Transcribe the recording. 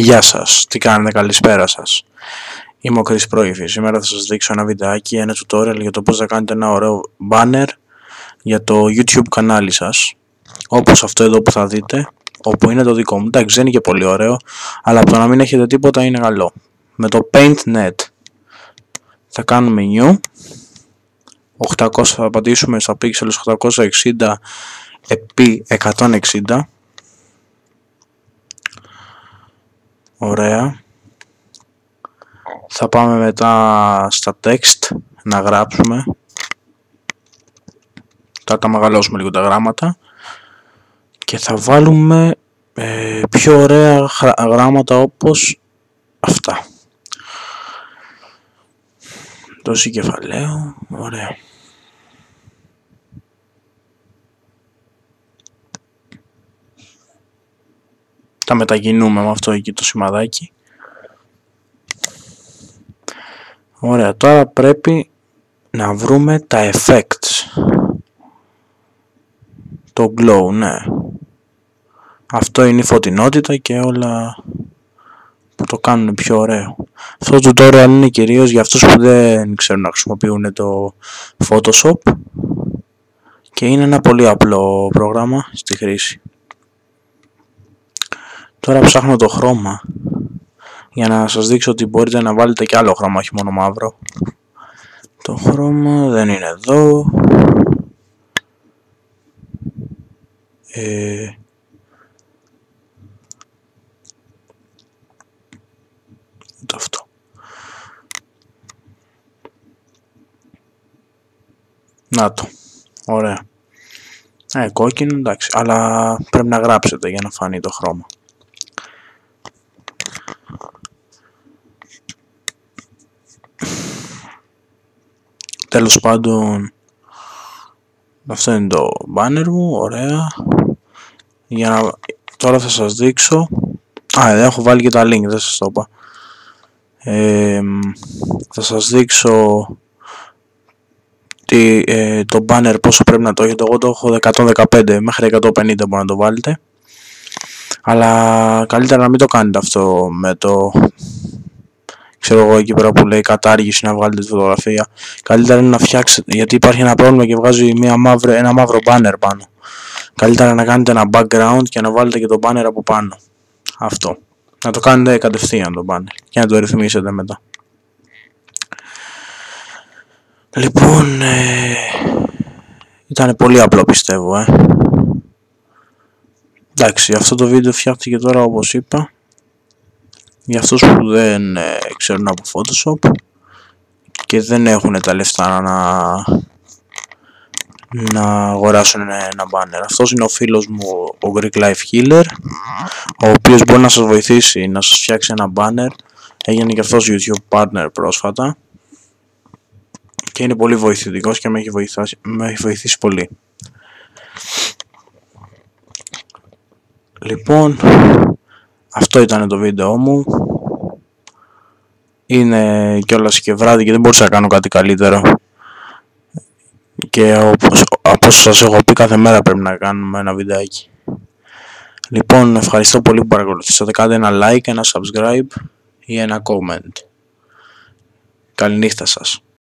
Γεια σας, τι κάνετε, καλησπέρα σας. Είμαι ο Chris Πρόηφη. Σήμερα θα σας δείξω ένα βιντεάκι, ένα tutorial για το πώς θα κάνετε ένα ωραίο banner για το YouTube κανάλι σας. Όπως αυτό εδώ που θα δείτε, όπου είναι το δικό μου. Εντάξει, δεν είναι και πολύ ωραίο, αλλά από το να μην έχετε τίποτα είναι καλό. Με το PaintNet θα κάνουμε new. 800, θα πατήσουμε στα pixels 860 επί 160 Ωραία. Θα πάμε μετά στα text να γράψουμε. Θα τα μεγαλώσουμε λίγο τα γράμματα. Και θα βάλουμε ε, πιο ωραία γράμματα όπως αυτά. Τόση κεφαλαίο. Ωραία. Τα μετακινούμε με αυτό εκεί το σημαδάκι. Ωραία τώρα πρέπει να βρούμε τα effects. Το glow ναι. Αυτό είναι η φωτεινότητα και όλα που το κάνουν πιο ωραίο. Αυτό το tutorial είναι κυρίως για αυτούς που δεν ξέρουν να χρησιμοποιούν το Photoshop και είναι ένα πολύ απλό πρόγραμμα στη χρήση Τώρα ψάχνω το χρώμα για να σας δείξω ότι μπορείτε να βάλετε και άλλο χρώμα, όχι μόνο μαύρο. Το χρώμα δεν είναι εδώ. Ε... Το αυτό. Να το. Ωραία. Ε, κόκκινο εντάξει, αλλά πρέπει να γράψετε για να φανεί το χρώμα. Τέλος πάντων αυτό είναι το banner μου, ωραία. Για να... τώρα θα σας δείξω. Α, δεν έχω βάλει και τα link, δεν σας το είπα. Ε, θα σας δείξω τι, ε, το banner πόσο πρέπει να το έχετε. Εγώ το έχω 115 μέχρι 150 μπορεί να το βάλετε. Αλλά καλύτερα να μην το κάνετε αυτό με το ξέρω εγώ εκεί πέρα που λέει κατάργηση να βγάλετε τη φωτογραφία. Καλύτερα είναι να φτιάξετε, γιατί υπάρχει ένα πρόβλημα και βγάζει μια μαύρη, ένα μαύρο banner πάνω. Καλύτερα να κάνετε ένα background και να βάλετε και το banner από πάνω. Αυτό. Να το κάνετε κατευθείαν το banner και να το ρυθμίσετε μετά. Λοιπόν, ε, ήταν πολύ απλό πιστεύω, ε. Εντάξει, αυτό το βίντεο φτιάχτηκε τώρα όπως είπα για αυτούς που δεν ε, ξέρουν από Photoshop και δεν έχουν τα λεφτά να, να αγοράσουν ένα banner. Αυτός είναι ο φίλος μου, ο Greek Life Healer, ο οποίος μπορεί να σας βοηθήσει να σας φτιάξει ένα banner. Έγινε και αυτός YouTube partner πρόσφατα και είναι πολύ βοηθητικός και με έχει, βοηθήσει, με έχει βοηθήσει πολύ. Λοιπόν, αυτό ήταν το βίντεο μου. Είναι κιόλας και βράδυ και δεν μπορούσα να κάνω κάτι καλύτερο. Και όπως, όπως σας έχω πει κάθε μέρα πρέπει να κάνουμε ένα βιντεάκι. Λοιπόν, ευχαριστώ πολύ που παρακολουθήσατε. Κάντε ένα like, ένα subscribe ή ένα comment. Καληνύχτα σας.